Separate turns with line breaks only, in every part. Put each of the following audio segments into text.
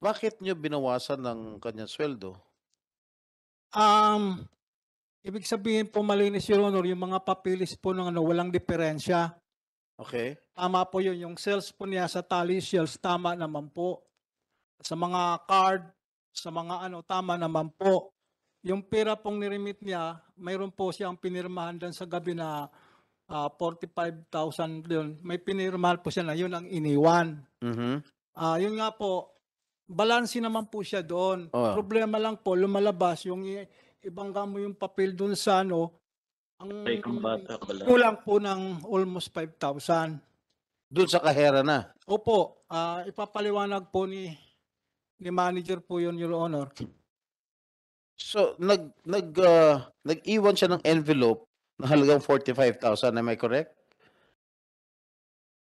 Bakit niyo binawasan ng kanyang sweldo?
Um, ibig sabihin po malinis, Your Honor, yung mga papilis po ng ano, walang diferensya.
Okay?
Tama po yun. Yung sales po niya sa tally sales, tama naman po. Sa mga card, sa mga ano, tama naman po. Yung pera pong niremit niya, mayroon po siyang pinirmahan doon sa gabi na ah, 45,000 yun. May pinirmahan po siya na yun ang iniwan.
Mhm.
Ah, yun nga po, balansi naman po siya doon.
Oh.
Problema lang po, lumalabas yung i- ibangga mo yung papel doon sa ano, ang
Ay, kung bata pala.
kulang po ng almost 5,000.
Doon sa kahera na.
Opo, ah, ipapaliwanag po ni ni manager po yun, Your Honor.
So, nag, nag, ah, nag-iwan siya ng envelope na halagang 45,000. Am I correct?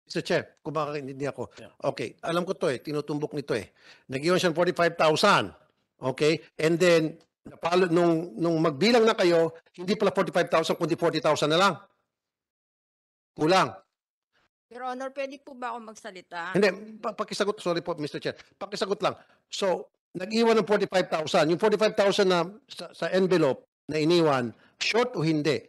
Mr. Chair, kung makakaintindi ako.
Yeah.
Okay, alam ko to eh, tinutumbok nito eh. Nag-iwan siya ng 45,000. Okay? And then, napalo, nung, nung magbilang na kayo, hindi pala 45,000 kundi 40,000 na lang. Kulang.
Your Honor, pwede po ba ako magsalita?
Hindi, pa- pakisagot, sorry po Mr. Chair. Pakisagot lang. So, nag-iwan ng 45,000. Yung 45,000 na sa, sa envelope na iniwan, short o hindi?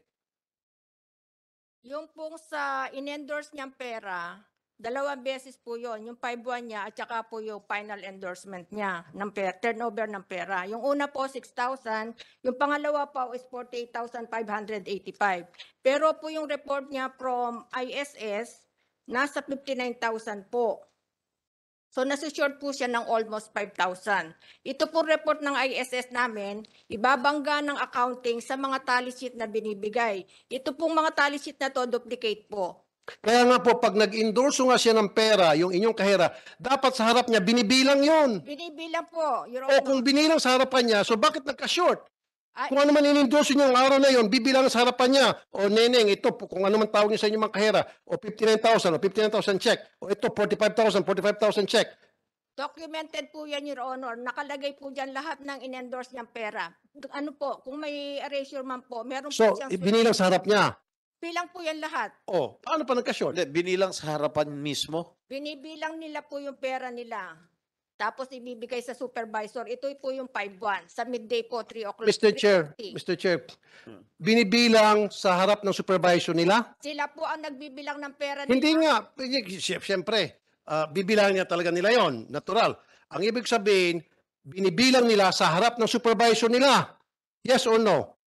Yung pong sa in-endorse niyang pera, dalawang beses po yon yung 5-1 niya at saka po yung final endorsement niya ng pera, turnover ng pera. Yung una po 6,000, yung pangalawa po is 48,585. Pero po yung report niya from ISS, nasa 59,000 po. So nasa-short po siya ng almost 5,000. Ito po report ng ISS namin, ibabangga ng accounting sa mga tally sheet na binibigay. Ito pong mga tally sheet na to, duplicate po.
Kaya nga po, pag nag-endorse nga siya ng pera, yung inyong kahera, dapat sa harap niya, binibilang yon.
Binibilang po, Your
O kung binilang sa harapan niya, so bakit nagka-short?
Ay-
Kung ano man in-endorse niyo yung araw na yon, bibilang sa harapan niya. O neneng, ito, po, kung ano man tawag niyo sa inyong mga kahera, o 59,000, o 59,000 check, o ito, 45,000, 45,000 check.
Documented po yan, Your Honor. Nakalagay po dyan lahat ng in-endorse niyang pera. Ano po, kung may erasure man po, meron
So,
po siyang...
binilang sa harap niya.
Bilang po yan lahat.
O, paano pa nagka-short?
Hindi, binilang sa harapan mismo.
Binibilang nila po yung pera nila. Tapos ibibigay sa supervisor. Ito po yung 5-1. Sa midday po, 3 o'clock.
Mr. Chair,
3:50.
Mr. Chair, binibilang sa harap ng supervisor nila?
Sila po ang nagbibilang ng pera nila.
Hindi nga, siyempre, ah, bibilang niya talaga nila yon, natural. Ang ibig sabihin, binibilang nila sa harap ng supervisor nila. Yes or no?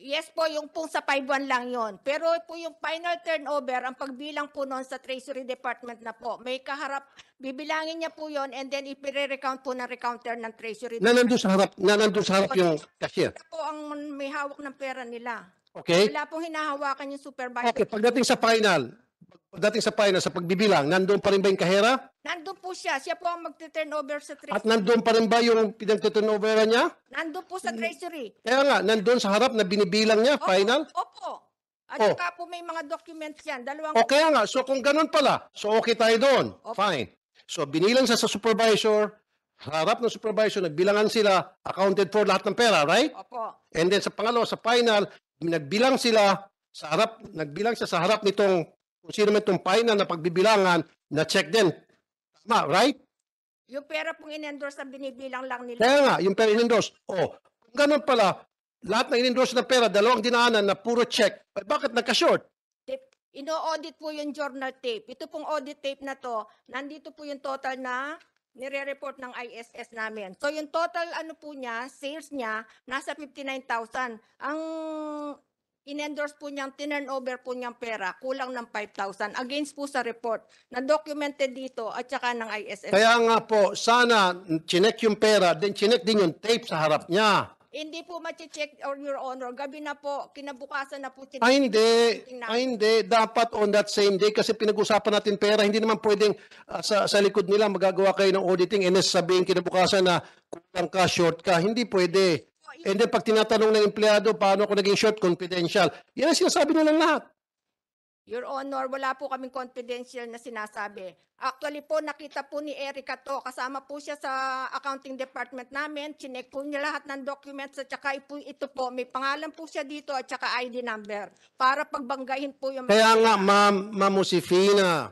Yes po, yung pong sa 5-1 lang yon. Pero po yung final turnover, ang pagbilang po noon sa Treasury Department na po, may kaharap, bibilangin niya po yon and then ipire-recount po ng recounter ng Treasury
Na nandun sa harap, na nandun sa harap yung cashier.
Ito po ang may hawak ng pera nila.
Okay?
Wala pong hinahawakan yung supervisor.
Okay, pagdating sa final, pagdating sa final, sa pagbibilang, nandun pa rin ba yung kahera?
Nandun po siya. Siya po ang magte-turnover sa
At
Treasury.
nandun pa rin ba yung pinagtuturnoveran niya?
Nandun po sa Treasury.
Kaya nga, nandun sa harap na binibilang niya,
Opo,
final?
Opo. At
Oh.
saka po may mga documents yan. Dalawang
O kaya nga, so kung ganun pala, so okay tayo doon.
Opo.
Fine. So binilang sa sa supervisor, harap ng supervisor, nagbilangan sila, accounted for lahat ng pera, right?
Opo.
And then sa pangalawa, sa final, nagbilang sila sa harap, nagbilang siya sa harap nitong, kung sino itong final na pagbibilangan, na check din. Tama, right?
Yung pera pong in-endorse na binibilang lang nila.
Kaya nga, yung pera in-endorse. O, kung ganun pala, lahat ng in-endorse na pera, dalawang dinaanan na puro check, eh, bakit nagka-short?
Tip- Ino-audit po yung journal tape. Ito pong audit tape na to, nandito po yung total na nire-report ng ISS namin. So yung total ano po niya, sales niya, nasa 59,000. Ang in-endorse po niyang, tinurnover po niyang pera, kulang ng 5,000 against po sa report na documented dito at saka ng ISS.
Kaya nga po, sana chinek yung pera, then chinek din yung tape sa harap niya.
Hindi po machi-check or your honor. Gabi na po, kinabukasan na po. tin-
Ay hindi,
Tingnan.
ay hindi. Dapat on that same day kasi pinag-usapan natin pera. Hindi naman pwedeng ah, sa, sa likod nila magagawa kayo ng auditing and then sabihin kinabukasan na kulang ka, short ka. Hindi pwede. And then pag tinatanong ng empleyado, paano ako naging short, confidential. Yan ang sinasabi nila lahat.
Your Honor, wala po kaming confidential na sinasabi. Actually po, nakita po ni Erica to. Kasama po siya sa accounting department namin. Chinek po niya lahat ng documents at saka ipo, ito po, may pangalan po siya dito at saka ID number para pagbanggahin po yung...
Kaya nga, ma'am, ma'am Josefina,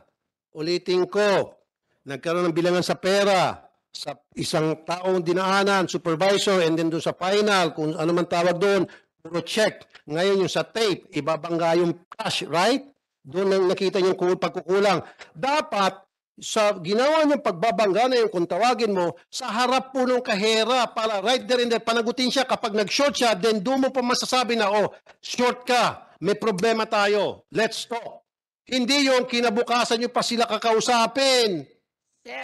ulitin ko, nagkaroon ng bilangan sa pera. Sa isang taong dinaanan, supervisor, and then doon sa final, kung ano man tawag doon, puro check. Ngayon yung sa tape, ibabangga yung cash, right? Doon nang nakita yung kul- pagkukulang. Dapat, sa ginawa niyang pagbabangga na yung kung tawagin mo, sa harap po ng kahera, para right there and there, panagutin siya, kapag nag-short siya, then doon mo pa masasabi na, oh, short ka, may problema tayo, let's talk. Hindi yung kinabukasan nyo pa sila kakausapin.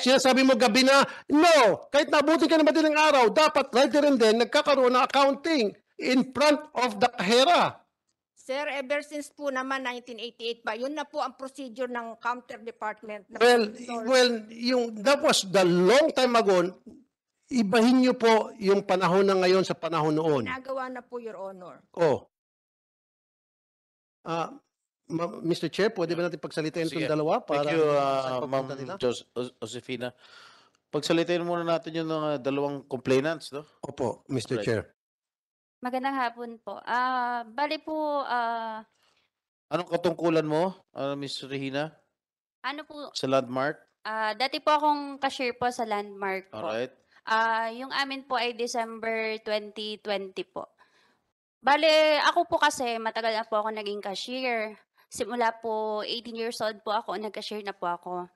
Sinasabi mo gabi na, no, kahit nabuti ka na madaling araw, dapat right there and then, nagkakaroon ng accounting in front of the kahera.
Sir, ever since po naman 1988 pa, yun na po ang procedure ng counter department. ng
Well,
Lord.
well, yung, that was the long time ago, ibahin niyo po yung panahon na ngayon sa panahon noon.
Ginagawa na po, Your Honor.
Oh. Ah, Ma- Mr. Chair, pwede ba natin pagsalitain
Sige.
itong dalawa? Para
Thank you,
saan
uh,
papunta
Ma'am
nila?
Jos- Jos- Josefina. Pagsalitain muna natin yung mga dalawang complainants, no?
Opo, Mr.
Right.
Chair.
Magandang hapon po. Ah, bali po, ah,
Anong katungkulan mo, uh, Ms. Regina,
ano po,
sa landmark?
ah, dati po akong cashier po sa Landmark po.
Alright.
Ah, yung amin po ay December 2020 po. Bale, ako po kasi matagal na po ako naging cashier. Simula po 18 years old po ako, nag-cashier na po ako.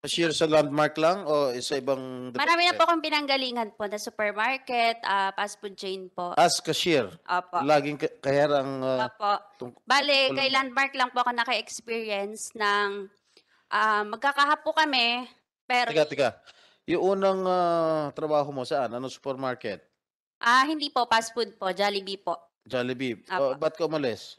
Cashier sa landmark lang o sa ibang
Marami na po akong pinanggalingan po na supermarket, ah, fast food chain po.
As cashier,
Opo.
laging ka- kaherang uh,
Opo.
tung-
Bale, kay Landmark lang po ako naka-experience ng ah, magkakahapo kami, pero
Teka, teka. Yung unang ah, trabaho mo saan? Anong supermarket?
ah hindi po fast food po, Jollibee po.
Jollibee.
Apo.
Oh, ba't ka umalis?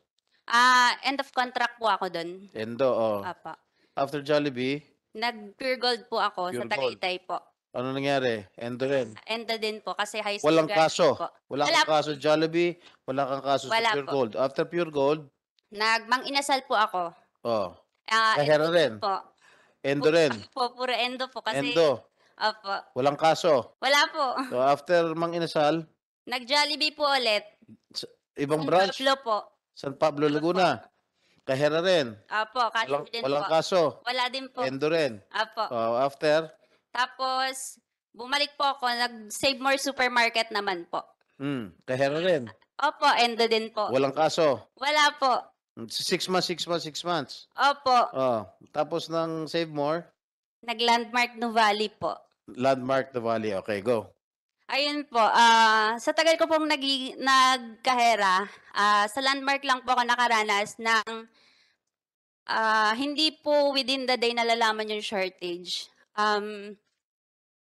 Ah, end of contract po ako doon.
Endo, oh.
Apa.
After Jollibee,
Nag pure gold po ako
Pure
sa Tagaytay po.
ano nangyari? Endo rin.
Enda din po kasi high school
Walang
graduate
kaso.
po.
Wala
Wala
kang kaso Jollibee, wala kang kaso
Wala
sa Pure
po.
Gold. After Pure Gold,
Nagmang inasal po ako.
oh,
Ah,
Kahera
endo
rin.
Po.
Endo rin.
po, puro endo po kasi.
Endo,
Opo.
walang kaso.
Wala po.
So after Mang Inasal,
Nag-Jollibee po ulit.
ibang branch,
Pablo po.
San Pablo, Laguna. Kahera rin.
Opo, kasi
Walang,
din
walang
po.
kaso.
Wala din po.
Endo rin.
Opo.
Oh, after,
Tapos, bumalik po ako, nag-Save More Supermarket naman po.
hmm, kahera rin.
Opo, endo din po.
Walang kaso.
Wala po.
Six months, six months, six months.
Opo,
Oh, tapos ng Save More,
nag-Landmark Nuvali po.
Landmark Valley. Okay, go.
Ayun po, ah sa tagal ko pong nagi, nagkahera, ah sa Landmark lang po ako nakaranas ng ah hindi po within the day nalalaman yung shortage. Um,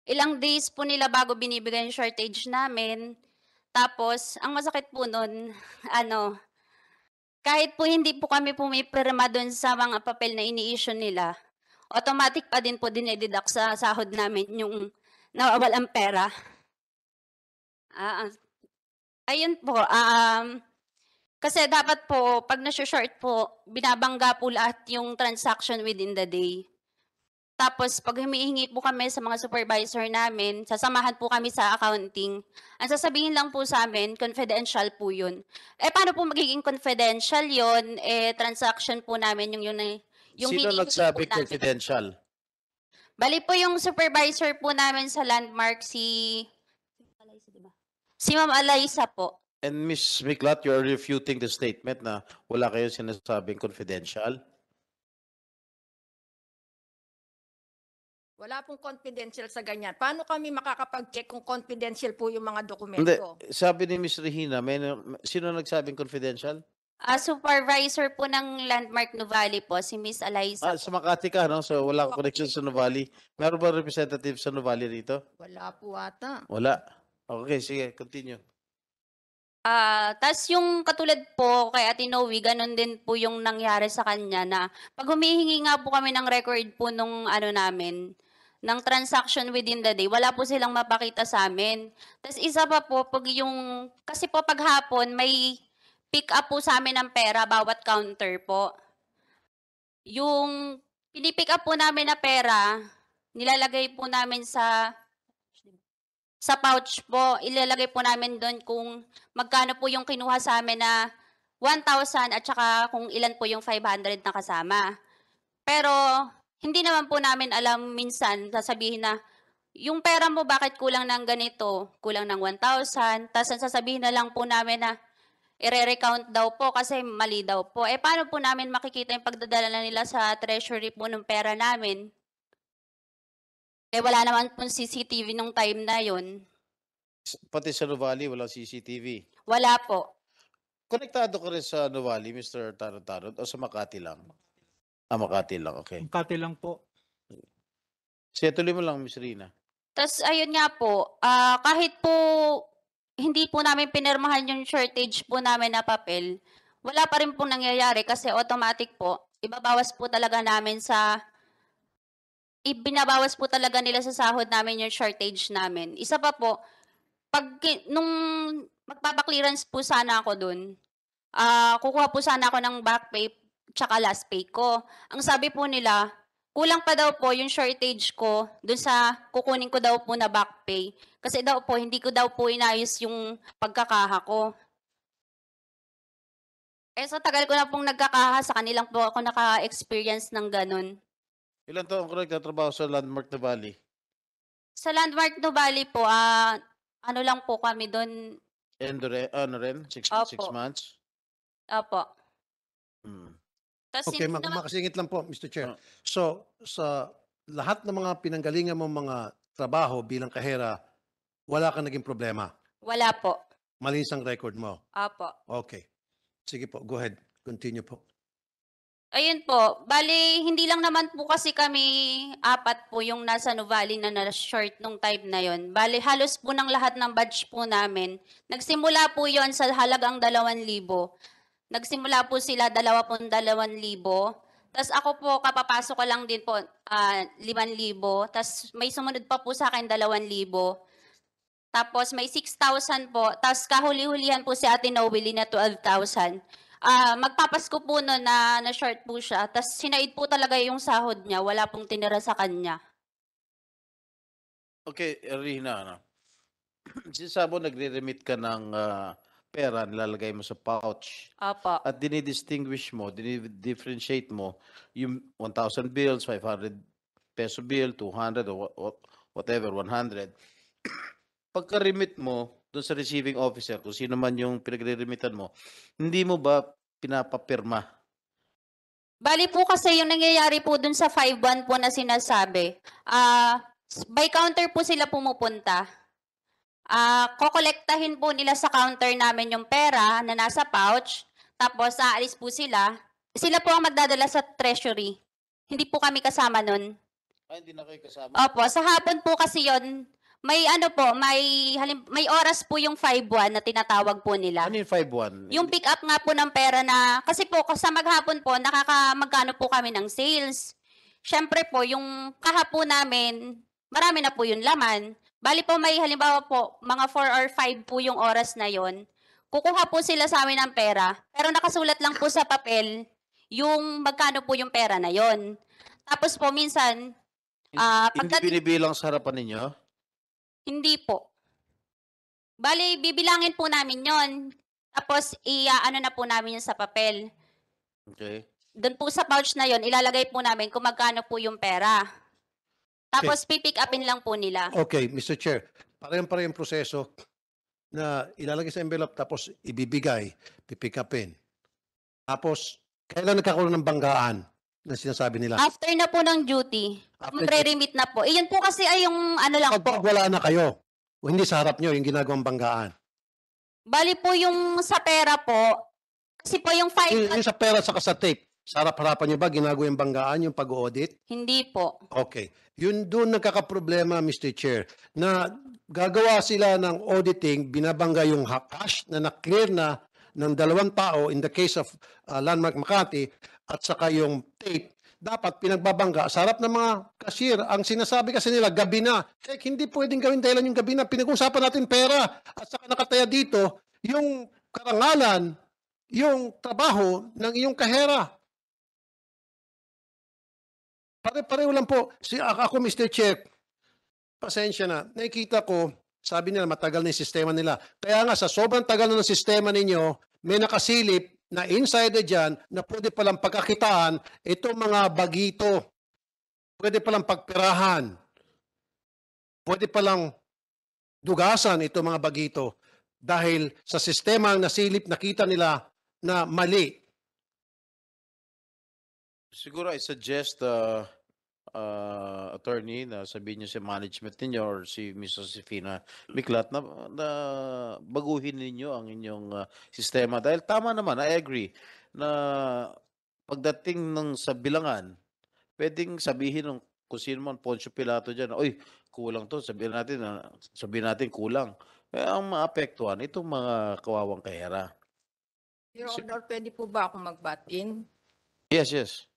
ilang days po nila bago binibigay yung shortage namin. Tapos, ang masakit po nun, ano, kahit po hindi po kami pumipirma doon sa mga papel na ini-issue nila, automatic pa din po dinededuct sa sahod namin yung nawawalang pera. Ah, ah, ayun po, um, kasi dapat po, pag na-short po, binabangga po lahat yung transaction within the day. Tapos, pag humihingi po kami sa mga supervisor namin, sasamahan po kami sa accounting. Ang sasabihin lang po sa amin, confidential po yun. Eh, paano po magiging confidential yun? Eh, transaction po namin yung yun eh. Yung
Sino
hinihingi
nagsabi
po namin.
confidential?
Bali po yung supervisor po namin sa landmark si si Ma'am Alaysa po.
And Miss Miklat, you are refuting the statement na wala kayo sinasabing confidential.
Wala pong confidential sa ganyan. Paano kami makakapag-check kung confidential po yung mga
Hindi,
dokumento?
sabi ni Miss Regina, may, sino nagsabing confidential?
Ah, supervisor po ng landmark Nuvali po si Miss Alaysa.
Ah, sa Makati ka, no? So wala kang connection sa Nuvali. Meron ba representative sa Nuvali rito?
Wala po ata.
Wala. Okay, sige, continue.
Ah, tas yung katulad po kay Ate Noe, ganun din po yung nangyari sa kanya na pag humihingi nga po kami ng record po nung ano namin, ng transaction within the day, wala po silang mapakita sa amin. Tas isa pa po, pag yung, kasi po pag hapon, may pick up po sa amin ng pera bawat counter po. Yung pinipick up po namin na pera, nilalagay po namin sa sa pouch po, ilalagay po namin doon kung magkano po yung kinuha sa amin na 1,000 at saka kung ilan po yung 500 na kasama. Pero hindi naman po namin alam minsan sasabihin na yung pera mo bakit kulang ng ganito? Kulang ng 1,000. Tapos sasabihin na lang po namin na ire-recount daw po kasi mali daw po. Eh paano po namin makikita yung pagdadala na nila sa treasury po ng pera namin? Eh wala naman po CCTV nung time na yon.
Pati sa Nuvali, walang CCTV.
Wala po.
Konektado ka rin sa Nuvali, Mr. Tarot Tarot, o sa Makati lang? Ah, Makati lang, okay.
Makati lang po.
Sige, tuloy mo lang, Miss Rina.
Tapos ayun nga po, ah, kahit po hindi po namin pinirmahan yung shortage po namin na papel, wala pa rin po nangyayari kasi automatic po, ibabawas po talaga namin sa ibinabawas po talaga nila sa sahod namin yung shortage namin. Isa pa po, pag nung magpapa-clearance po sana ako dun, ah kukuha po sana ako ng back pay tsaka last pay ko. Ang sabi po nila, kulang pa daw po yung shortage ko dun sa kukunin ko daw po na back pay. Kasi daw po, hindi ko daw po inayos yung pagkakaha ko. Eh, sa tagal ko na pong nagkakaha, sa kanilang po ako naka-experience ng ganun.
Ilan taon ka nagtatrabaho sa Landmark Nuvali?
Sa Landmark Nuvali po, ah, ano lang po kami doon,
End re, ano rin? Six, six months?
opo.
Hmm.
Tas
Okay,
hindi
mag
naman-
makasingit lang po, Mr. Chair.
Ah.
So, sa lahat ng mga pinanggalingan mong mga trabaho bilang kahera, wala kang naging problema.
wala po.
Malinis ang record mo.
Opo.
Okay. Sige po, go ahead. Continue po.
Ayun po, bali hindi lang naman po kasi kami apat po yung nasa Nuvali na na-short nung time na yon. Bali halos po ng lahat ng batch po namin. Nagsimula po yon sa halagang 2,000. Nagsimula po sila dalawa pong 2,000. Tapos ako po, kapapasok ko lang din po, ah 5,000. Tapos may sumunod pa po sa akin 2,000. Tapos may 6,000 po. Tapos kahuli-hulihan po si Ate Nowili na 12,000. Ah, magpapasko po no na na short po siya. Tapos sinaid po talaga yung sahod niya. Wala pong tinira sa kanya.
Okay, Rina, ano? Sinasabi nagre-remit ka ng ah, pera, nilalagay mo sa pouch.
Opo.
At dinidistinguish mo, dinidifferentiate mo yung 1,000 bills, 500 peso bill, 200 or wha- wha- whatever, 100. Pagka-remit mo doon sa receiving officer, kung sino man yung pinagre-remitan mo, hindi mo ba pinapapirma?
Bali po kasi yung nangyayari po dun sa 5-1 po na sinasabi, ah by counter po sila pumupunta. Ah, kokolektahin po nila sa counter namin yung pera na nasa pouch, tapos aalis po sila. Sila po ang magdadala sa treasury. Hindi po kami kasama nun.
Ay, hindi na kayo kasama.
Opo, sa hapon po kasi yon may ano po, may halim, may oras po yung 5-1 na tinatawag po nila.
Ano yung 5-1?
Yung pick up nga po ng pera na, kasi po sa maghapon po, nakakamagkano po kami ng sales. Siyempre po, yung kahapon namin, marami na po yung laman. Bali po may halimbawa po, mga 4 or 5 po yung oras na yon. Kukuha po sila sa amin ng pera, pero nakasulat lang po sa papel yung magkano po yung pera na yon. Tapos po minsan, ah,
Hindi
pagdating-
binibilang sa harapan ninyo?
Hindi po. Bali, bibilangin po namin yon. Tapos, i-ano na po namin yun sa papel.
Okay.
Doon po sa pouch na yon, ilalagay po namin kung magkano po yung pera. Tapos, pipick upin lang po nila.
Okay, Mr. Chair. Parehong-parehong proseso na ilalagay sa envelope tapos ibibigay, pipick upin. Tapos, kailan nagkakaroon ng banggaan na sinasabi nila?
After na po ng duty,
After
magre-remit na po. Iyon po kasi ay yung ano lang
Pag, pag
po.
wala na kayo, o hindi sa harap nyo, yung ginagawang banggaan.
Bali po yung sa pera po, kasi po yung
Yung,
fine,
yung sa pera sa sa tape, sa harap-harapan nyo ba ginagawa yung banggaan, yung pag-audit?
hindi po.
Okay. Yun doon nagkakaproblema, Mr. Chair, na gagawa sila ng auditing, binabangga yung ha- cash na na-clear na ng dalawang tao in the case of uh, Landmark Makati at saka yung tape, dapat pinagbabangga sa harap ng mga cashier. Ang sinasabi kasi nila, gabi na. Check, hindi pwedeng gawin dahilan yung gabi na. Pinag-usapan natin pera at saka nakataya dito yung karangalan, yung trabaho ng iyong kahera. Pare-pareho lang po. Si, ako, Mr. Chair, pasensya na. Nakikita ko, sabi nila, matagal na yung sistema nila. Kaya nga, sa sobrang tagal na ng sistema ninyo, may nakasilip na insider dyan na pwede palang pagkakitaan itong mga bagito. Pwede palang pagpirahan. pwede palang dugasan ito mga bagito dahil sa sistema ang nasilip nakita nila na mali.
Siguro I suggest, uh, uh, attorney, na sabihin niyo sa management ninyo or si Ms. Josefina Miklat na, na baguhin ninyo ang inyong uh, sistema. Dahil tama naman, I agree, na pagdating ng sa bilangan, pwedeng sabihin ng kung sino man Poncio Pilato dyan, oy, kulang to, sabihin natin, na sabihin natin kulang. Eh, ang maapektuhan, itong mga kawawang kahera.
Your Honor, pwede po ba akong mag-butt-in?
Yes, yes.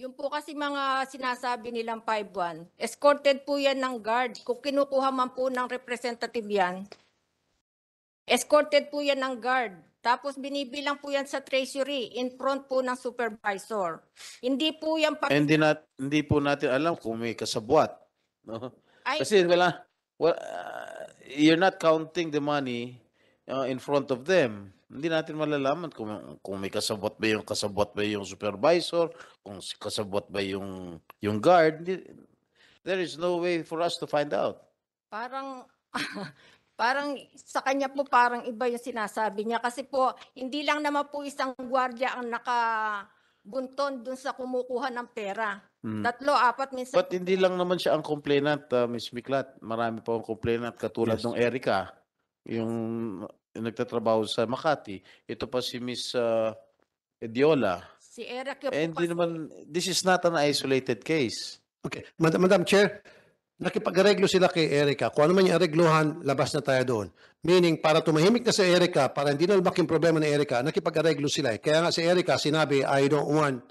Yung po kasi mga sinasabi nilang 5-1, escorted po yan ng guard. Kung kinukuha man po ng representative yan, escorted po yan ng guard. Tapos binibilang po yan sa treasury in front po ng supervisor. Hindi po yan pa...
Eh, hindi, nat, hindi po natin alam kung may kasabwat. No?
Ay,
Kasi wala, well, uh, you're not counting the money uh, in front of them. Hindi natin malalaman kung, kung may kasabwat ba yung kasabwat ba yung supervisor, kung si- kasabwat ba yung yung guard. Hindi- there is no way for us to find out.
parang... parang sa kanya po parang iba yung sinasabi niya. Kasi po, hindi lang naman po isang gwardiya ang nakabunton dun sa kumukuha ng pera.
Hmm.
Tatlo, apat, minsan
But hindi lang naman siya ang complainant, uh, Ms. Miklat. Marami pa ang complainant katulad
Yes.
ng Erica, yung nagtatrabaho sa Makati. Ito pa si Ms. uh, Ediola.
si Eric yung
Eh,
po
hindi
kasi-
naman, this is not an isolated case.
Okay. Madam, Madam Chair, nakipag-areglo sila kay Erica. Kung ano man yung aregluhan, labas na tayo doon. Meaning, para tumahimik na si Erica, para hindi na lumaking problema ni Erica, nakipag-areglo sila. eh. Kaya nga si Erica, sinabi, I don't want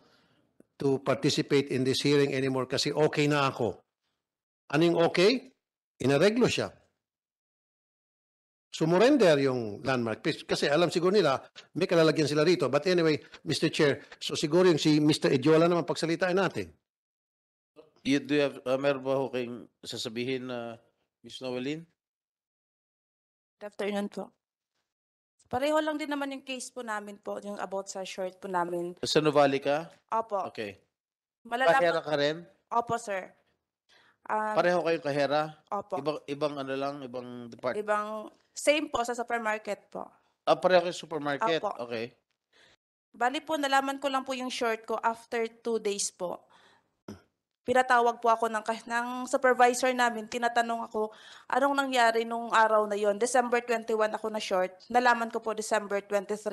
to participate in this hearing anymore kasi okay na ako. Ano yung okay? Inareglo siya. Sumurrender yung landmark. Kasi alam siguro nila, may kalalagyan sila rito. But anyway, Mr. Chair, so siguro yung si Mr. Ediola naman pagsalitain natin.
You, do you have, uh, meron ba ho kayong sasabihin na Ms. Noeline?
Good afternoon po. Pareho lang din naman yung case po namin po, yung about sa short po namin.
Sa Novali ka?
Opo.
Okay.
Malalaman.
Kahera ka rin?
Opo, sir. Ah,
Pareho kayong kahera?
opo.
Ibang, ibang ano lang, ibang department?
Ibang, same po sa supermarket po.
Ah, pareho kayong supermarket?
Apo.
Okay.
Bali po, nalaman ko lang po yung short ko after two days po. Pinatawag po ako ng, ng supervisor namin, tinatanong ako, anong nangyari nung araw na yon December 21 ako na short. Nalaman ko po December 23.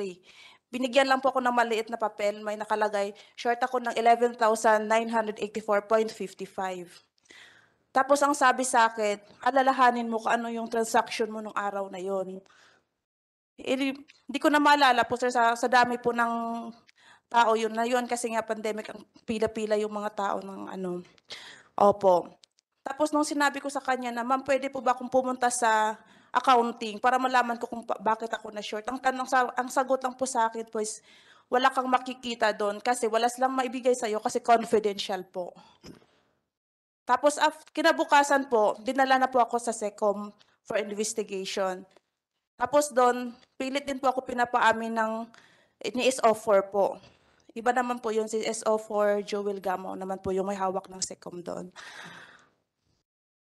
Binigyan lang po ako ng maliit na papel, may nakalagay, short ako ng 11,984.55. Tapos ang sabi sa akin, alalahanin mo kung ano yung transaction mo nung araw na yon. Eh, Hindi ko na maalala po sir, sa, sa dami po ng tao yun na yun kasi nga pandemic ang pila-pila yung mga tao ng ano. Opo. Tapos nung sinabi ko sa kanya na, ma'am, pwede po ba akong pumunta sa accounting para malaman ko kung bakit ako na short. Ang tanong ang sagot lang po sa akin po is wala kang makikita doon kasi wala silang maibigay sa iyo kasi confidential po. Tapos kinabukasan po, dinala na po ako sa SECOM for investigation. Tapos doon, pilit din po ako pinapaamin ng ni SO4 po. Iba naman po yun si SO4 Joel Gamo naman po yung may hawak ng SECOM doon.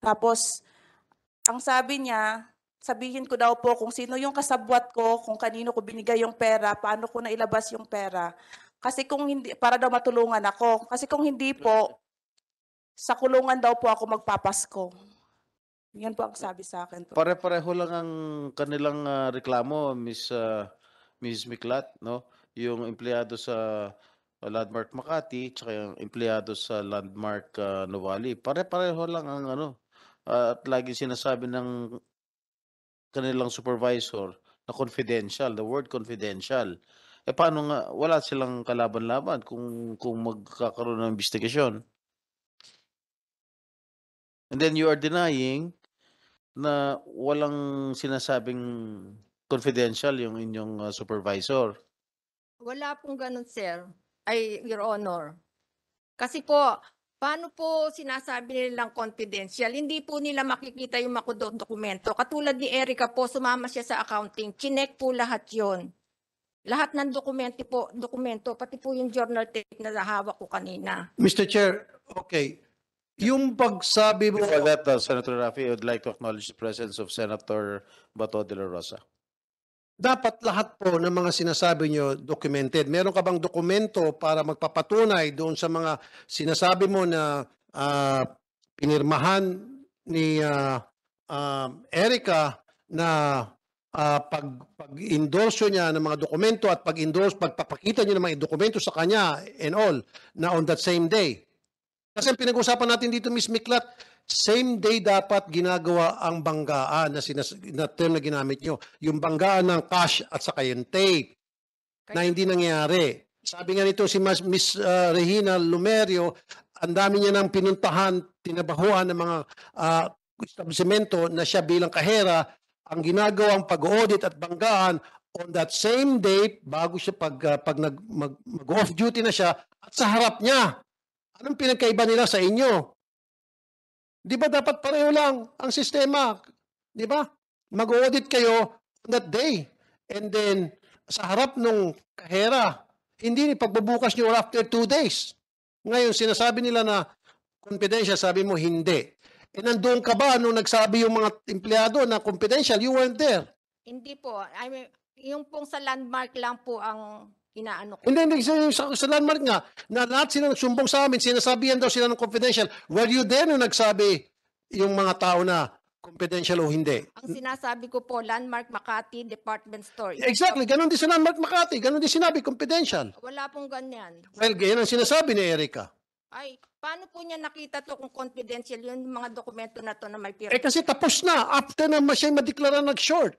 Tapos, ang sabi niya, sabihin ko daw po kung sino yung kasabwat ko, kung kanino ko binigay yung pera, paano ko na ilabas yung pera. Kasi kung hindi, para daw matulungan ako. Kasi kung hindi po, sa kulungan daw po ako magpapasko. Yan po ang sabi sa akin po.
Pare-pareho lang ang kanilang ah, reklamo, Miss ah, Miss Miklat, no? Yung empleyado sa ah, Landmark Makati tsaka yung empleyado sa Landmark ah, Novali. Pare-pareho lang ang ano. ah, at lagi sinasabi ng kanilang supervisor na confidential, the word confidential. Eh paano nga wala silang kalaban-laban kung kung magkakaroon ng investigasyon? And then you are denying na walang sinasabing confidential yung inyong uh, supervisor.
Wala pong ganun, sir. Ay, Your Honor. Kasi po, paano po sinasabi nilang confidential? Hindi po nila makikita yung mga dokumento. Katulad ni Erica po, sumama siya sa accounting. Chinek po lahat yon. Lahat ng dokumento po, dokumento, pati po yung journal tape na hawak ko kanina.
Mr. Chair, okay. Yung pagsabi mo,
Before that, uh, Senator Rafi, I would like to acknowledge the presence of Senator Bato de la Rosa.
dapat lahat po ng mga sinasabi nyo documented. Meron ka bang dokumento para magpapatunay doon sa mga sinasabi mo na ah, pinirmahan ni ah, ah, Erica na ah, pag pag-endorse niya ng mga dokumento at pag-endorse, pagpapakita niyo ng mga dokumento sa kanya and all na on that same day. Kasi ang pinag-usapan natin dito, Miss Miklat, same day dapat ginagawa ang banggaan na, sinas- na term na ginamit nyo. Yung banggaan ng cash at saka yung tape na hindi nangyari. Sabi nga nito si Mas, Miss uh, Regina Lumerio, ang dami niya nang pinuntahan, tinabahuan ng mga uh, establishmento na siya bilang kahera, ang ginagawang pag-audit at banggaan on that same date, bago siya pag, uh, pag nag, mag, mag-off duty na siya, at sa harap niya. Anong pinagkaiba nila sa inyo? Di ba dapat pareho lang ang sistema? Di ba? Mag-audit kayo on that day. And then, sa harap nung kahera, hindi ni pagbubukas nyo after two days. Ngayon, sinasabi nila na confidential, sabi mo hindi. E nandoon ka ba nung nagsabi yung mga empleyado na confidential? You weren't there.
Hindi po. I mean, yung pong sa landmark lang po ang inaano ko.
And then, sa, sa, sa landmark nga, na lahat sila nagsumbong sa amin, sinasabihan daw sila ng confidential. Were you there nung nagsabi yung mga tao na confidential o hindi?
Ang sinasabi ko po, Landmark Makati Department Store.
Exactly, ganun din sa landmark Makati, ganun din sinabi, confidential.
Wala pong ganyan.
Well, ganyan ang sinasabi ni Erica.
Ay, paano po niya nakita to kung confidential yun, yung mga dokumento na to na may
Eh
pirma?
kasi tapos na, after na siya madeklara nag-short.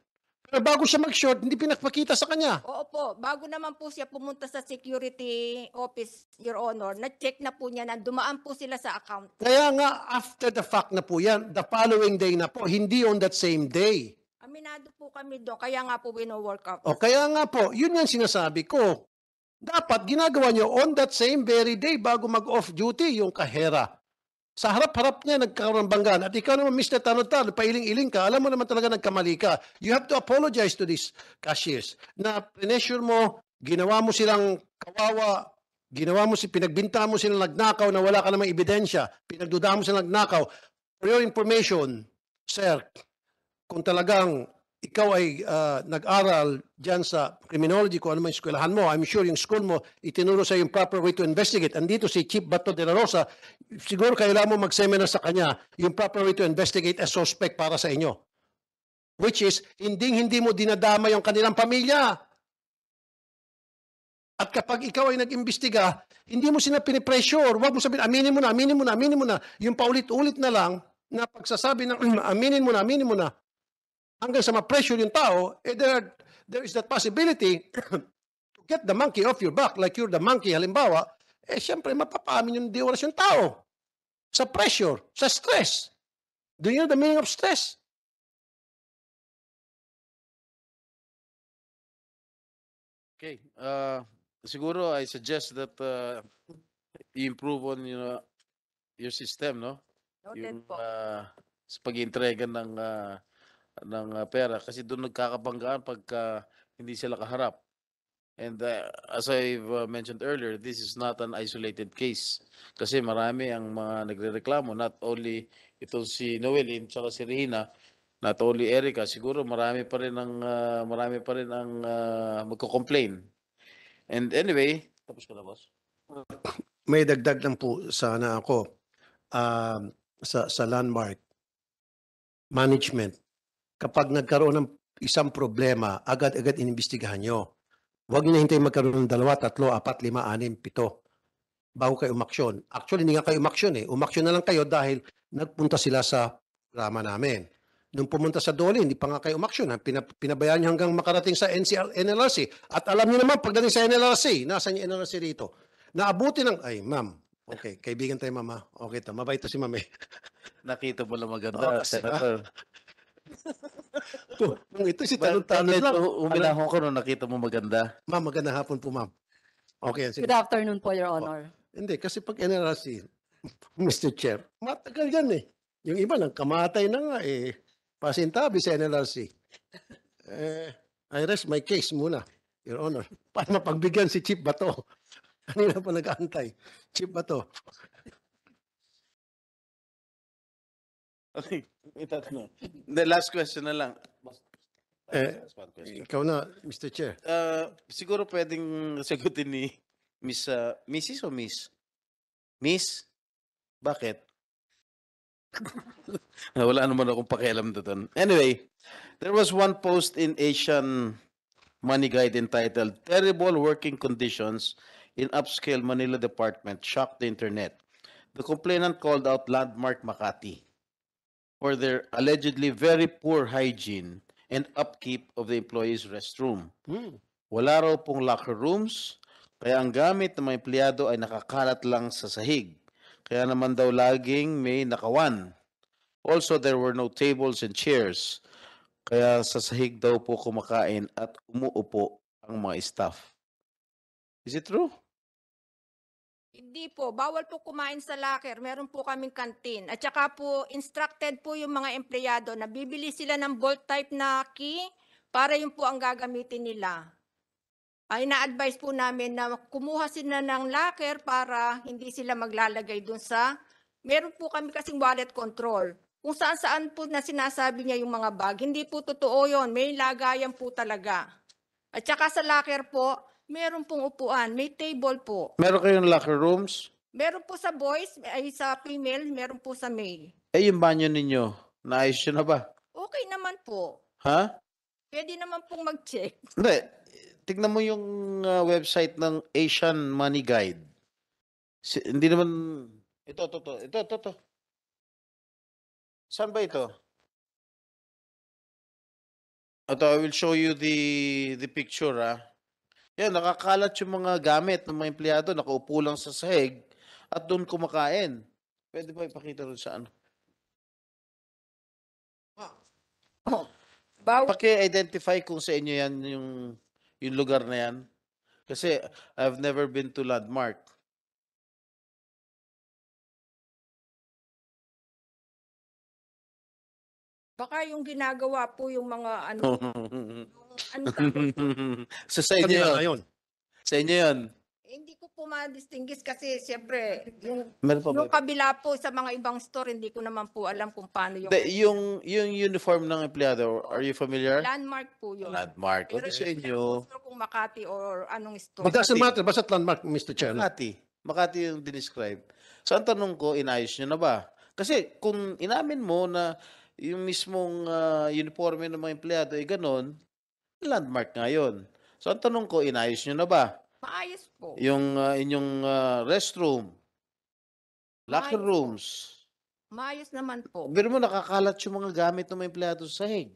Pero bago siya mag-short, hindi pinakpakita sa kanya.
Oo po, bago naman po siya pumunta sa security office, Your Honor, na-check na po niya na dumaan po sila sa account.
Kaya nga, after the fact na po yan, the following day na po, hindi on that same day.
Aminado po kami doon, kaya nga po wino-work out.
O kaya nga po, yun yung sinasabi ko. Dapat ginagawa nyo on that same very day bago mag-off duty yung kahera. Sa harap-harap niya nagkaroon ng banggaan. At ikaw naman, Mr. Tanod-Tanod, pailing-iling ka, alam mo naman talaga nagkamali ka. You have to apologize to these cashiers na pressure mo, ginawa mo silang kawawa, ginawa mo si pinagbinta mo silang nagnakaw na wala ka namang ebidensya, pinagduda mo silang nagnakaw. For your information, sir, kung talagang ikaw ay ah, nag-aral dyan sa criminology, kung ano man eskwelahan mo, I'm sure yung school mo, itinuro sa yung proper way to investigate. Andito si Chief Bato de la Rosa, siguro kailangan mo mag-seminar sa kanya yung proper way to investigate a suspect para sa inyo. Which is, hindi hindi mo dinadama yung kanilang pamilya. At kapag ikaw ay nag-imbestiga, hindi mo sila pinipressure. Huwag mo sabihin, aminin mo na, aminin mo na, aminin mo na. Yung paulit-ulit na lang na pagsasabi ng aminin mo na, aminin mo na, hanggang sa ma-pressure yung tao, eh there, there is that possibility to get the monkey off your back, like you're the monkey, halimbawa, eh siyempre mapapaamin yung diwas yung tao. Sa pressure, sa stress. Do you know the meaning of stress?
Okay, uh, siguro I suggest that uh, you improve on you know, your system, no?
Noted
Yung
po.
uh, sa pag-iintrega ng uh, ng uh, pera kasi doon nagkakabanggaan pagka hindi sila kaharap. And uh, as I've uh, mentioned earlier, this is not an isolated case. Kasi marami ang mga nagrereklamo, not only itong si Noelin tsaka si Rina, not only Erica, siguro marami pa rin ang uh, marami pa rin ang uh, magko-complain. And anyway, tapos ka na boss?
May dagdag lang po sana ako um, sa, sa landmark management. Kapag nagkaroon ng isang problema, agad-agad inimbestigahan nyo. Huwag nyo hintay magkaroon ng dalawa, tatlo, apat, lima, anim, pito bago kayo umaksyon. Actually, hindi nga kayo umaksyon eh. Umaksyon na lang kayo dahil nagpunta sila sa programa namin. Nung pumunta sa Dole, hindi pa nga kayo umaksyon. ha? Pina, pinabayaan nyo hanggang makarating sa NCL, NLRC. At alam nyo naman, pagdating sa NLRC, nasa yung NLRC rito? Naabuti ng, ay ma'am, okay, kaibigan tayo mama. Okay to, mabait to si ma'am eh.
Nakita mo lang maganda,
kasi,
Senator.
Kung ito si tanong-tanong lang.
Uminahon ko nung nakita mo maganda.
Ma'am, magandang hapon po ma'am. Okay, sige.
Good afternoon po, Your Honor.
Hindi, kasi pag NLRC, Mr. Chair, matagal yan eh. Yung iba nang kamatay na nga eh. Pasintabi sa NLRC. Eh, I rest my case muna, Your Honor. Para mapagbigyan si Chief Bato. Kanina pa nag-aantay. Chief Bato.
Okay, itatanong. The last question na lang.
Eh,
Last one question.
Ikaw na, Mr. Chair.
Uh, siguro pwedeng sagutin ni Miss uh, Mrs. o Miss? Miss? Bakit? Wala naman akong pakialam doon. Anyway, there was one post in Asian Money Guide entitled Terrible Working Conditions in Upscale Manila Department Shocked the Internet. The complainant called out Landmark Makati for their allegedly very poor hygiene and upkeep of the employees' restroom.
Hmm.
Wala raw pong locker rooms, kaya ang gamit ng mga empleyado ay nakakalat lang sa sahig. Kaya naman daw laging may nakawan. Also, there were no tables and chairs. Kaya sa sahig daw po kumakain at umuupo ang mga staff. Is it true?
Hindi po, bawal po kumain sa locker. Meron po kaming canteen. At saka po, instructed po yung mga empleyado na bibili sila ng bolt type na key para yun po ang gagamitin nila. Ay na-advise po namin na kumuha sila ng locker para hindi sila maglalagay dun sa... Meron po kami kasing wallet control. Kung saan-saan po na sinasabi niya yung mga bag, hindi po totoo yon. May lagayan po talaga. At saka sa locker po, meron pong upuan, may table po.
Meron kayong locker rooms?
Meron po sa boys, ay sa female, meron po sa male.
Eh, yung banyo ninyo, naayos yun na ba?
Okay naman po.
Ha?
Pwede naman pong mag-check.
Hindi. Tignan mo yung uh, website ng Asian Money Guide. Si- hindi naman... Ito, ito, ito. Ito, ito, ito. Saan ba ito? Ito, I will show you the the picture, ah. Yan, nakakalat yung mga gamit ng mga empleyado, nakaupo lang sa sahig at doon kumakain. Pwede ba ipakita doon sa ano?
Bawal
Paki-identify kung sa inyo yan yung, yung lugar na yan. Kasi I've never been to Landmark.
Baka yung ginagawa po yung mga ano, ano tawag
so sa inyo yun.
ngayon.
Sa inyo yun.
Eh, hindi ko po ma-distinguish kasi siyempre, yung,
Meron pa ba?
yung kabila po sa mga ibang store, hindi ko naman po alam kung paano yung
Hindi, yung, yung uniform ng empleyado, are you familiar?
landmark po yun.
Landmark.
Pero
sa
hindi
inyo?
sure kung Makati or anong store.
It doesn't matter, basta landmark, Mr. Chair.
Makati. Makati yung dinescribe. So ang tanong ko, inayos nyo na ba? Kasi kung inamin mo na yung mismong ah, uniforme ng mga empleyado ay ganon, landmark nga yun. So ang tanong ko, inayos nyo na ba?
Maayos po.
Yung ah, inyong ah, restroom, locker
Maayos
rooms.
Maayos naman po.
Pero mo nakakalat yung mga gamit ng mga empleyado sa sahig.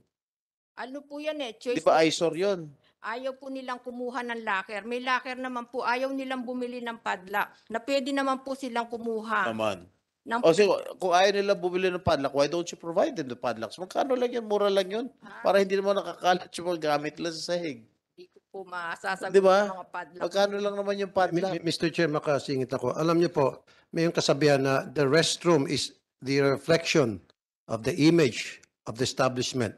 Ano po yan eh,
Di
choice
ba
nila.
eyesore yun?
ayaw po nilang kumuha ng locker. May locker naman po, ayaw nilang bumili ng padlock. Na pwede naman po silang kumuha.
Naman.
Ng,
O sige, kung ayaw nila bumili ng padlock, why don't you provide them the padlocks? Magkano lang yun? Mura lang yun. Para hindi naman nakakalat yung mga gamit nila sa sahig.
Hindi ko po masasagot
Di ba?
ng mga padlock.
Magkano lang naman yung padlock?
mi- Mr. Chair, makasingit ako. Alam niyo po, may yung kasabihan na the restroom is the reflection of the image of the establishment.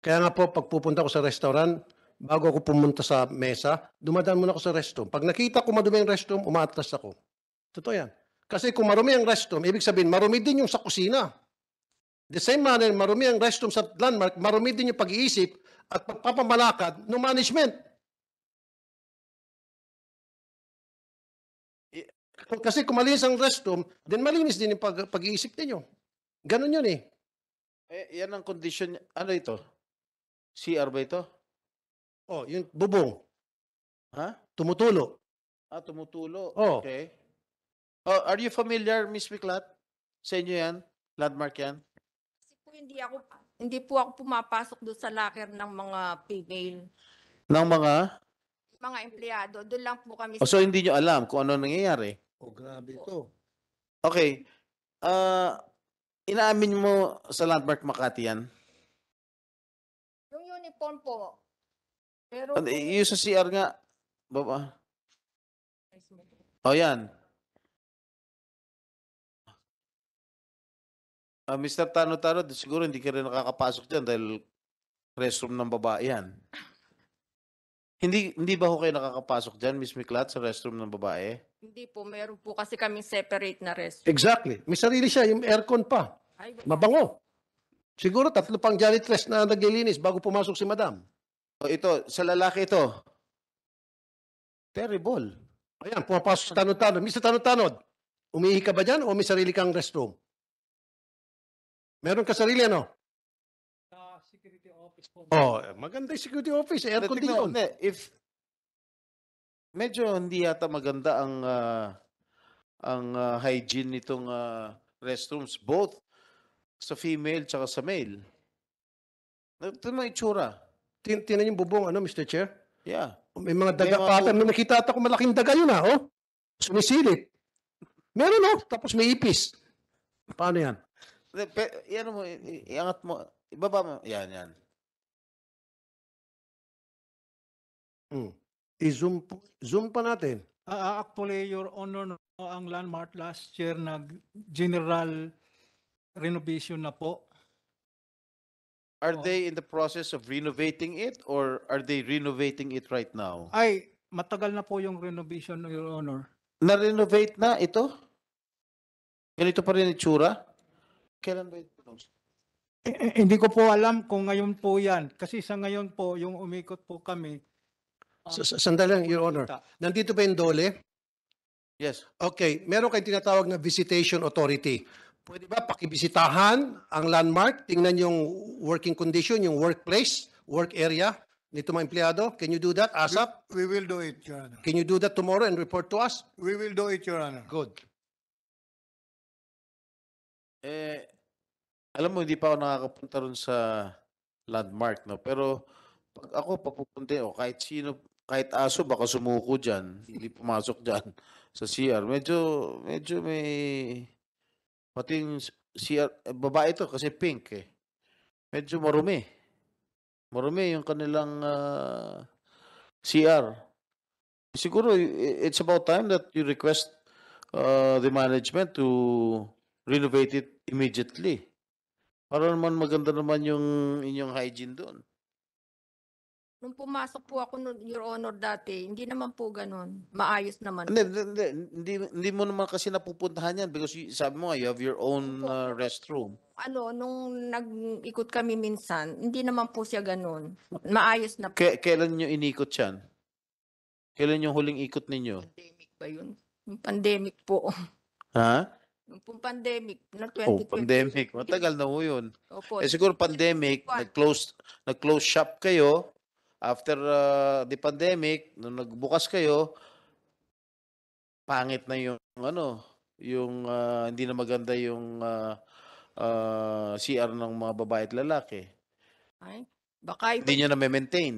Kaya nga po, pag pupunta ko sa restaurant, bago ako pumunta sa mesa, dumadaan muna ako sa restroom. Pag nakita ko madumi yung restroom, umaatras ako. Totoo yan. Kasi kung marumi ang restroom, ibig sabihin, marumi din yung sa kusina. The same manner, marumi ang restroom sa landmark, marumi din yung pag-iisip at pagpapamalakad ng management. Kasi kung malinis ang restroom, then malinis din yung pag- pag-iisip ninyo. Ganon yun eh.
Eh, yan ang condition. Ano ito? CR ba ito?
Oh, yung bubong,
Ha?
tumutulo.
Ah, tumutulo.
Oh.
Okay. Oh, are you familiar, Miss Miklat? Sa inyo yan? Landmark yan?
Kasi po hindi ako, hindi po ako pumapasok doon sa locker ng mga female,
Ng mga?
mga empleyado. Doon lang po kami.
Oh, so hindi nyo alam kung ano nangyayari?
Oh, grabe ito.
Okay. Ah, inaamin mo sa Landmark Makati yan?
Yung uniform po. Pero,
Ano, Yung sa CR nga. Baba. Oh, yan. Ah, Mr. Tano Tano, di- siguro hindi ka rin nakakapasok dyan dahil restroom ng babae yan. Hindi hindi ba ho kayo nakakapasok dyan, Miss Miklat, sa restroom ng babae?
hindi po, meron po kasi kami separate na rest.
Exactly. May sarili siya, yung aircon pa.
Ay,
Mabango. Siguro tatlo pang janitress na naglilinis bago pumasok si madam.
O ito, sa lalaki ito. Terrible.
Ayan, pumapasok sa tanod-tanod. Mr. Tanod-tanod, umihi ka ba dyan o may sarili kang restroom? Meron ka sarili ano?
Sa security office po.
Oh, maganda yung security office, air
Hindi,
condition.
tignan mo, hindi, if medyo hindi yata maganda ang ah, ang ah, hygiene nitong ah, restrooms both sa female tsaka sa male. Ito mo itsura.
Tin tinan yung bubong, ano, Mr. Chair?
Yeah.
May mga daga
May mga
pa ata.
bu-
May nakita ata ko malaking daga yun, ha? Oh, sumisilip. Meron, oh. Tapos may ipis. Paano yan?
Pe- Yan mo, i- iangat mo. Ibaba mo. Yan, yan.
Hmm. I-zoom, po- zoom pa natin.
Ah, actually, Your Honor, no, ang landmark last year nag general renovation na po.
Are
Oo.
they in the process of renovating it or are they renovating it right now?
Ay, matagal na po yung renovation, Your Honor.
Na-renovate na ito? Ganito pa rin itsura? Kailan ba ito?
Eh, eh, hindi ko po alam kung ngayon po yan. Kasi sa ngayon po, yung umikot po kami.
sa- Sandali lang, Your Honor. Nandito ba yung Dole?
Yes.
Okay, meron kayong tinatawag na visitation authority. Pwede ba pakibisitahan ang landmark, tingnan yung working condition, yung workplace, work area nito mga empleyado? Can you do that, ASAP?
We will do it, Your Honor.
Can you do that tomorrow and report to us?
We will do it, Your Honor.
Good.
Eh, alam mo, hindi pa ako nakakapunta ron sa landmark, no? Pero pag ako papupunta, o kahit sino, kahit aso, baka sumuko dyan, hindi pumasok dyan sa CR. Medyo, medyo may, pati yung CR, eh, babae to kasi pink eh. Medyo marumi. Marumi yung kanilang ah, CR. Siguro, i- it's about time that you request uh, the management to renovate it immediately. Para naman maganda naman yung inyong hygiene doon.
Nung pumasok po ako, nun, Your Honor, dati, hindi naman po ganun. Maayos naman.
Hindi, hindi, hindi, hindi, hindi mo naman kasi napupuntahan yan because you, sabi mo nga, you have your own uh, restroom.
Ano, nung nag-ikot kami minsan, hindi naman po siya ganun. Maayos na po.
K- kailan nyo inikot yan? Kailan yung huling ikot ninyo?
Pandemic ba yun? Yung pandemic po.
Ha?
Yung pong pandemic
Oh,
2020.
pandemic. Matagal na ho yun.
Opo.
Eh siguro pandemic, nag-close, nag-close shop kayo. After uh, the pandemic, nung nagbukas kayo, pangit na yung ano, yung uh, hindi na maganda yung uh, uh, CR ng mga babae at lalaki.
Ay, baka
Hindi nyo na maintain.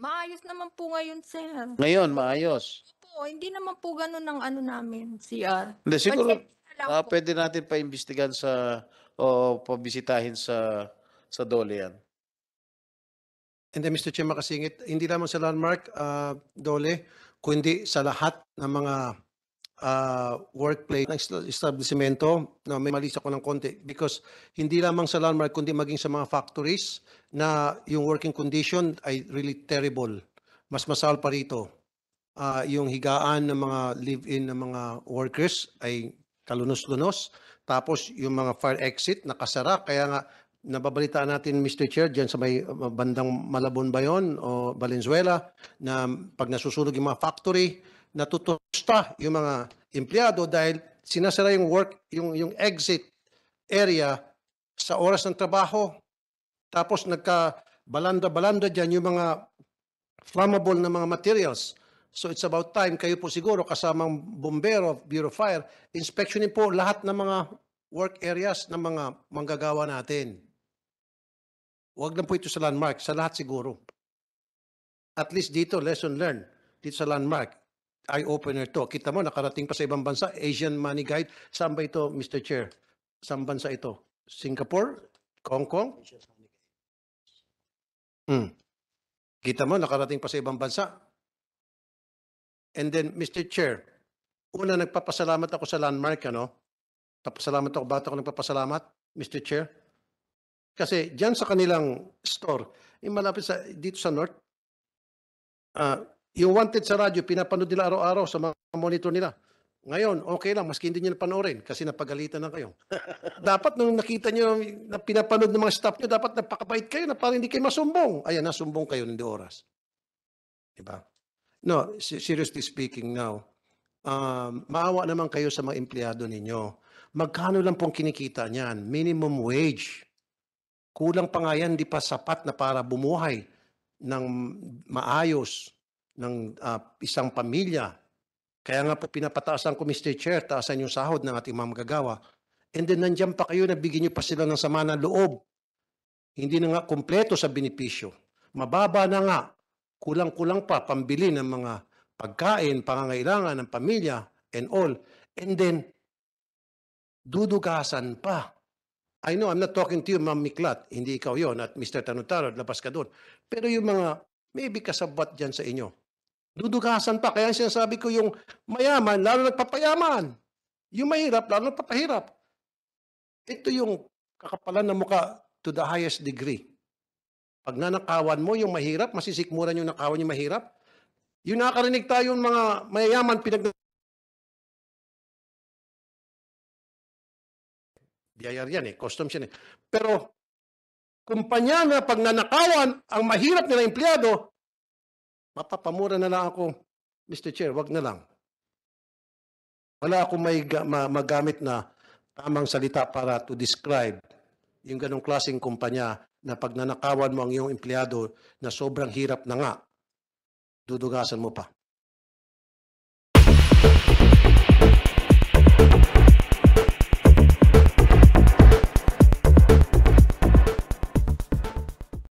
maayos naman po ngayon, sir.
Ngayon, maayos.
Po, hindi naman po ganun ang ano namin, CR.
Hindi, siguro
Pansya lang
ah,
po.
pwede natin paimbestigan sa o pabisitahin sa sa Dole yan.
And then, Mr. Chair, makasingit, hindi lamang sa landmark, uh, Dole, kundi sa lahat ng mga uh, workplace ng est- establishmento na may malis ako ng konti because hindi lamang sa landmark kundi maging sa mga factories na yung working condition ay really terrible. Mas masal pa rito. Ah, yung higaan ng mga live-in ng mga workers ay kalunos-lunos. Tapos yung mga fire exit nakasara. Kaya nga nababalitaan natin Mr. Chair diyan sa may uh, bandang Malabon ba yun o Valenzuela na pag nasusunog yung mga factory natutusta yung mga empleyado dahil sinasara yung work yung yung exit area sa oras ng trabaho tapos nagka balanda-balanda diyan yung mga flammable na mga materials so it's about time kayo po siguro kasamang bombero Bureau of Fire inspectionin po lahat ng mga work areas ng mga manggagawa natin Huwag lang po ito sa landmark, sa lahat siguro. At least dito, lesson learned. Dito sa landmark, eye-opener to. Kita mo, nakarating pa sa ibang bansa, Asian Money Guide. Saan ba ito, Mr. Chair? Saan bansa ito? Singapore? Hong Kong? Hmm. Kita mo, nakarating pa sa ibang bansa. And then, Mr. Chair, una, nagpapasalamat ako sa landmark, ano? Papasalamat ako, bakit ako nagpapasalamat, Mr. Chair? Kasi diyan sa kanilang store, yung malapit sa, dito sa North, ah, yung wanted sa radyo, pinapanood nila araw-araw sa mga monitor nila. Ngayon, okay lang, maski hindi nyo napanoorin kasi napagalitan na kayo. dapat nung nakita nyo na pinapanood ng mga staff nyo, dapat napakabait kayo na para hindi kayo masumbong. Ayan, nasumbong kayo ng di oras. Diba? No, se- seriously speaking now, um, maawa naman kayo sa mga empleyado ninyo. Magkano lang pong kinikita niyan? Minimum wage. Kulang pa nga yan, di pa sapat na para bumuhay ng maayos ng ah, isang pamilya. Kaya nga po pinapataasan ko, Mr. Chair, taasan yung sahod ng ating mga magagawa. And then nandiyan pa kayo, nabigyan nyo pa sila ng sama ng loob. Hindi na nga kumpleto sa benepisyo. Mababa na nga. Kulang-kulang pa pambili ng mga pagkain, pangangailangan ng pamilya and all. And then, dudugasan pa. I know, I'm not talking to you, Ma'am Miklat. Hindi ikaw yon at Mr. Tanutaro, labas ka doon. Pero yung mga, maybe kasabot dyan sa inyo. Dudugasan pa. Kaya sinasabi ko yung mayaman, lalo nagpapayaman. Yung mahirap, lalo nagpapahirap. Ito yung kakapalan ng muka to the highest degree. Pag nanakawan mo yung mahirap, masisikmuran yung nakawan yung mahirap. Yung nakarinig tayo yung mga mayayaman pinag Biyayar yan eh, customs yan eh. Pero, kumpanya na pag nanakawan ang mahirap nila empleyado, mapapamura na lang ako, Mr. Chair, wag na lang. Wala akong may ma- magamit na tamang salita para to describe yung ganong klaseng kumpanya na pag nanakawan mo ang iyong empleyado na sobrang hirap na nga, dudugasan mo pa.